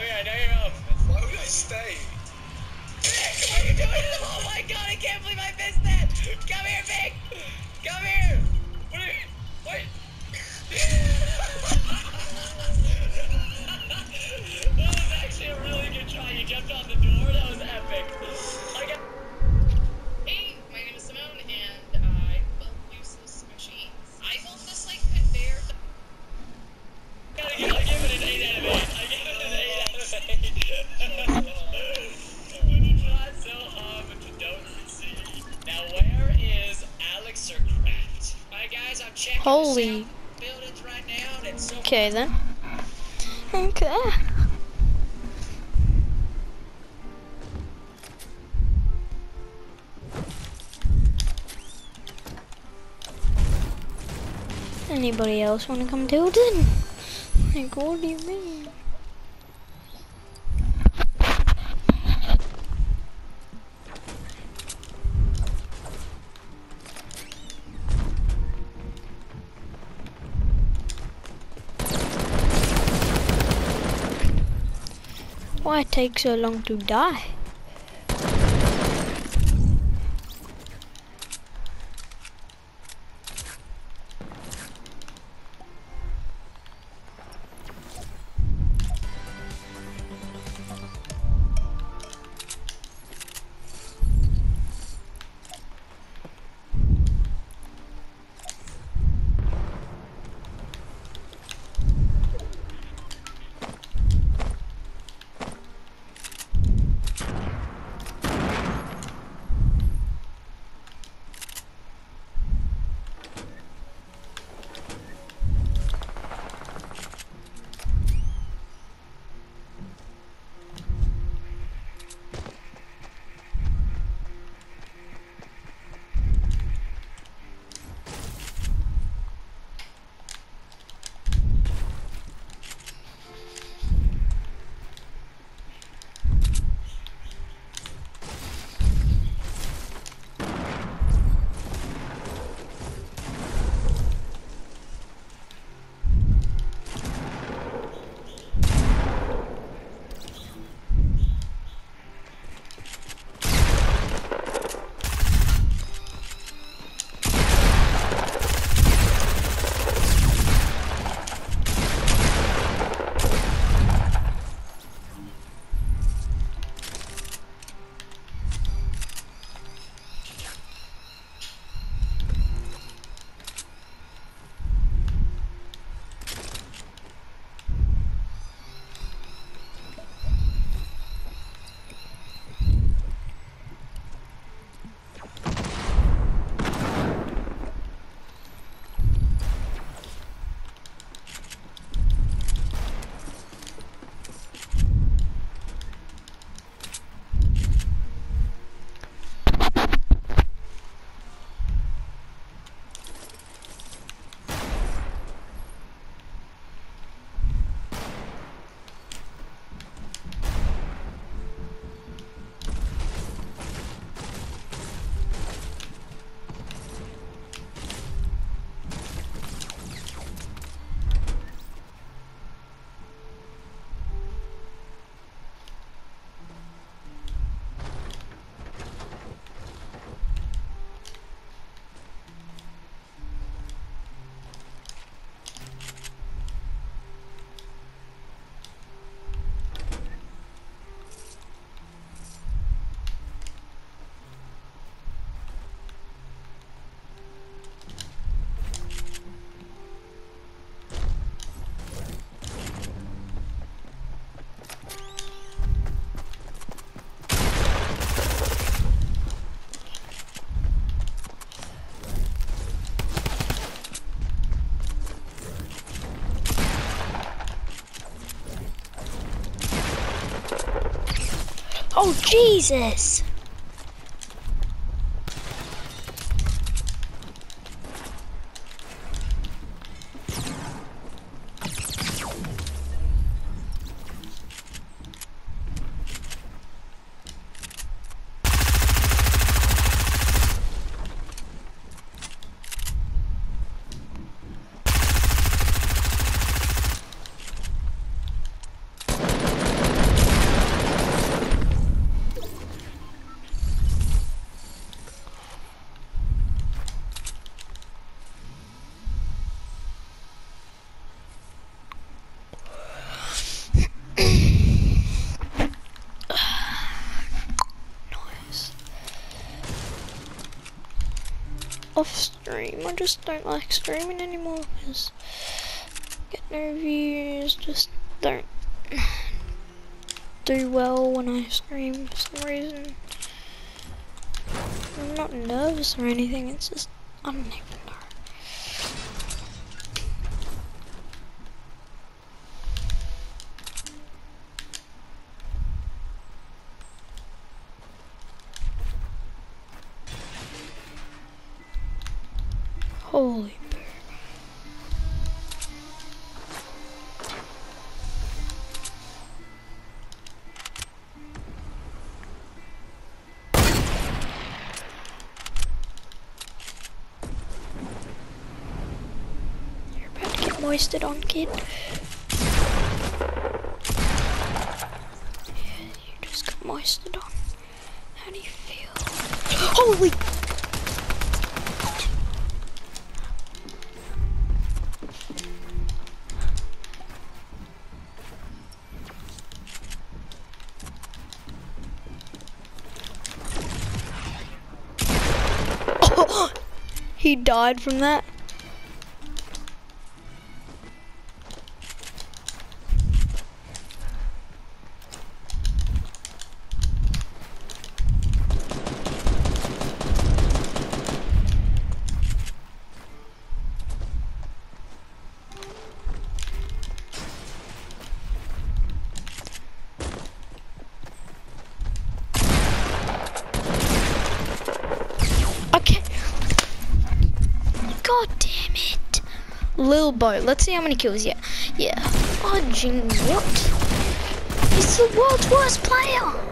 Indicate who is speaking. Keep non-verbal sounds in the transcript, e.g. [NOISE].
Speaker 1: here, I know you're home.
Speaker 2: Why would I stay?
Speaker 1: Vic, what are you doing? Oh my god, I can't believe I missed that! Come here, Vic! Guys, I'm checking
Speaker 3: Holy.
Speaker 1: right now and it's so
Speaker 3: Okay then. Okay. Anybody else want to come to it? Like, what do you mean? Why it takes so long to die? Oh, Jesus! Stream. I just don't like streaming anymore because get no views. Just don't do well when I stream for some reason. I'm not nervous or anything. It's just I don't even know. Holy. You're about to get moisted on, kid. Yeah, you just got moisted on. How do you feel? [GASPS] Holy he died from that. Lil Bo. Let's see how many kills. Yeah. Oh, yeah. Fudging what? He's the world's worst player.